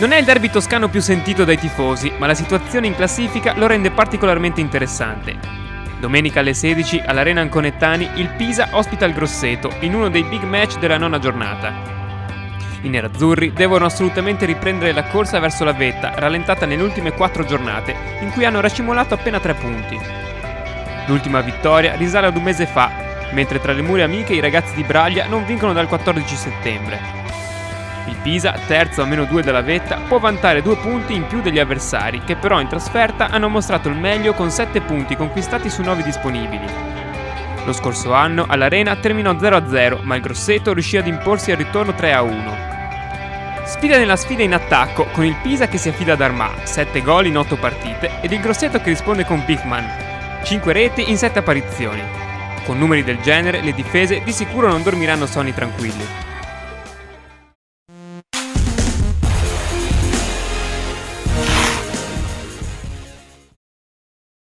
Non è il derby toscano più sentito dai tifosi, ma la situazione in classifica lo rende particolarmente interessante. Domenica alle 16 all'Arena Anconettani il Pisa ospita il Grosseto in uno dei big match della nona giornata. I nerazzurri devono assolutamente riprendere la corsa verso la vetta, rallentata nelle ultime quattro giornate, in cui hanno racimolato appena tre punti. L'ultima vittoria risale ad un mese fa, mentre tra le mura amiche i ragazzi di Braglia non vincono dal 14 settembre. Il Pisa, terzo a meno due della vetta, può vantare due punti in più degli avversari, che però in trasferta hanno mostrato il meglio con sette punti conquistati su nove disponibili. Lo scorso anno all'Arena terminò 0-0, ma il Grosseto riuscì ad imporsi al ritorno 3-1. Sfida nella sfida in attacco, con il Pisa che si affida ad Armà, 7 gol in 8 partite, ed il Grosseto che risponde con Bigman, 5 reti in 7 apparizioni. Con numeri del genere, le difese di sicuro non dormiranno sonni tranquilli.